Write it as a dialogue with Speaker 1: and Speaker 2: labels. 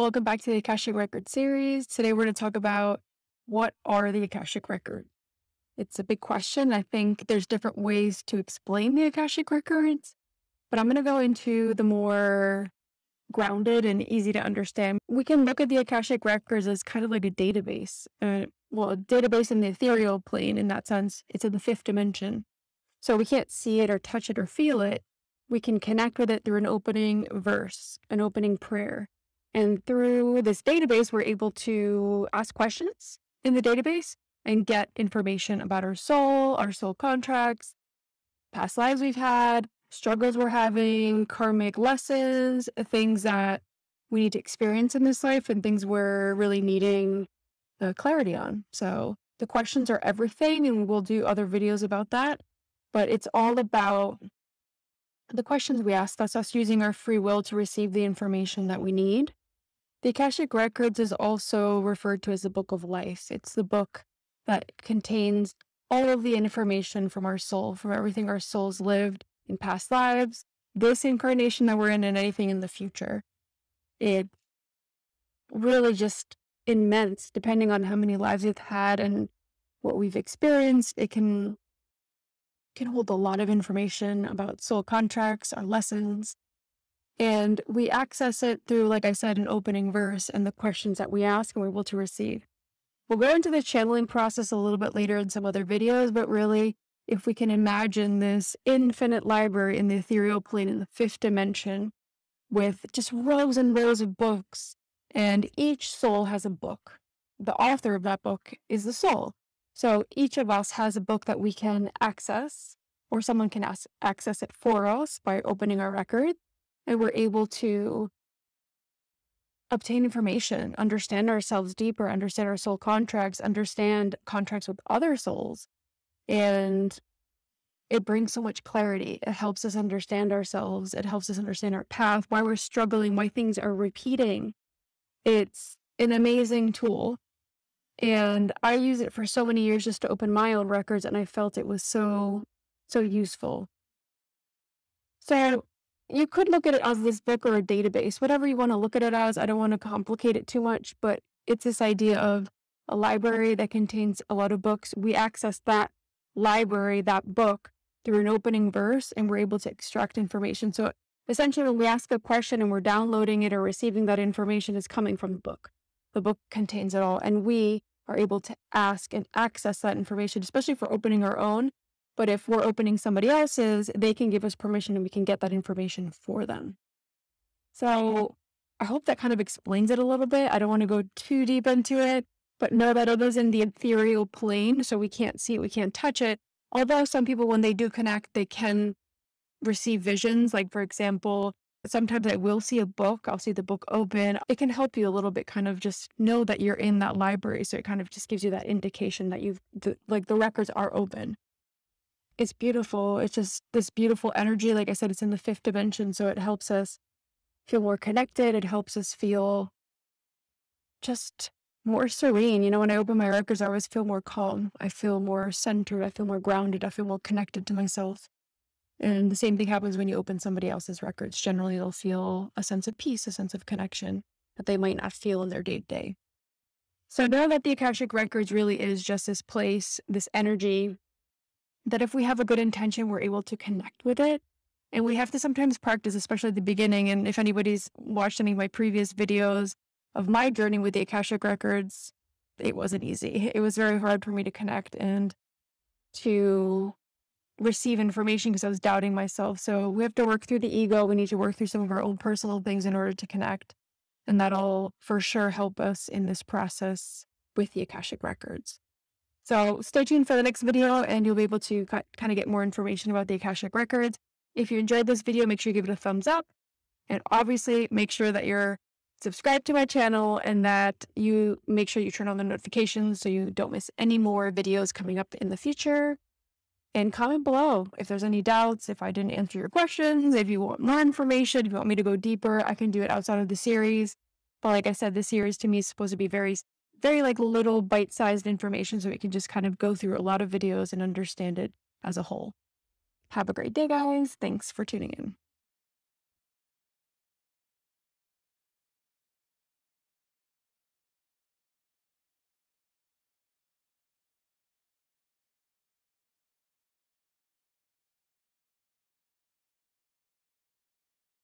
Speaker 1: Welcome back to the Akashic Record series. Today we're going to talk about what are the Akashic Records. It's a big question. I think there's different ways to explain the Akashic Records, but I'm going to go into the more grounded and easy to understand. We can look at the Akashic Records as kind of like a database. Uh, well, a database in the ethereal plane in that sense. It's in the fifth dimension. So we can't see it or touch it or feel it, we can connect with it through an opening verse, an opening prayer. And through this database, we're able to ask questions in the database and get information about our soul, our soul contracts, past lives we've had, struggles we're having, karmic lessons, things that we need to experience in this life, and things we're really needing clarity on. So the questions are everything, and we'll do other videos about that. But it's all about the questions we ask, that's us using our free will to receive the information that we need. The Akashic Records is also referred to as the Book of Life. It's the book that contains all of the information from our soul, from everything our souls lived in past lives, this incarnation that we're in, and anything in the future. It really just immense, depending on how many lives we've had and what we've experienced. It can can hold a lot of information about soul contracts, our lessons, and we access it through, like I said, an opening verse and the questions that we ask and we're able to receive. We'll go into the channeling process a little bit later in some other videos, but really, if we can imagine this infinite library in the ethereal plane in the fifth dimension with just rows and rows of books, and each soul has a book. The author of that book is the soul. So each of us has a book that we can access, or someone can access it for us by opening our record. And we're able to obtain information, understand ourselves deeper, understand our soul contracts, understand contracts with other souls. And it brings so much clarity. It helps us understand ourselves. It helps us understand our path, why we're struggling, why things are repeating. It's an amazing tool and I use it for so many years just to open my own records, and I felt it was so, so useful. So you could look at it as this book or a database, whatever you want to look at it as. I don't want to complicate it too much, but it's this idea of a library that contains a lot of books. We access that library, that book, through an opening verse, and we're able to extract information. So essentially, when we ask a question and we're downloading it or receiving that information, is coming from the book. The book contains it all. And we are able to ask and access that information, especially for opening our own. But if we're opening somebody else's, they can give us permission and we can get that information for them. So I hope that kind of explains it a little bit. I don't want to go too deep into it, but know that it is in the ethereal plane, so we can't see it, we can't touch it. Although some people, when they do connect, they can receive visions. Like, for example, Sometimes I will see a book, I'll see the book open. It can help you a little bit kind of just know that you're in that library. So it kind of just gives you that indication that you've, the, like, the records are open. It's beautiful. It's just this beautiful energy. Like I said, it's in the fifth dimension. So it helps us feel more connected. It helps us feel just more serene. You know, when I open my records, I always feel more calm. I feel more centered. I feel more grounded. I feel more connected to myself. And the same thing happens when you open somebody else's records. Generally, they'll feel a sense of peace, a sense of connection that they might not feel in their day to day. So now that the Akashic Records really is just this place, this energy that if we have a good intention, we're able to connect with it. And we have to sometimes practice, especially at the beginning. And if anybody's watched any of my previous videos of my journey with the Akashic Records, it wasn't easy. It was very hard for me to connect and to receive information because I was doubting myself. So we have to work through the ego. We need to work through some of our own personal things in order to connect. And that'll for sure help us in this process with the Akashic Records. So stay tuned for the next video and you'll be able to kind of get more information about the Akashic Records. If you enjoyed this video, make sure you give it a thumbs up. And obviously make sure that you're subscribed to my channel and that you make sure you turn on the notifications so you don't miss any more videos coming up in the future and comment below if there's any doubts, if I didn't answer your questions, if you want more information, if you want me to go deeper, I can do it outside of the series. But like I said, the series to me is supposed to be very, very like little bite-sized information so we can just kind of go through a lot of videos and understand it as a whole. Have a great day, guys. Thanks for tuning in.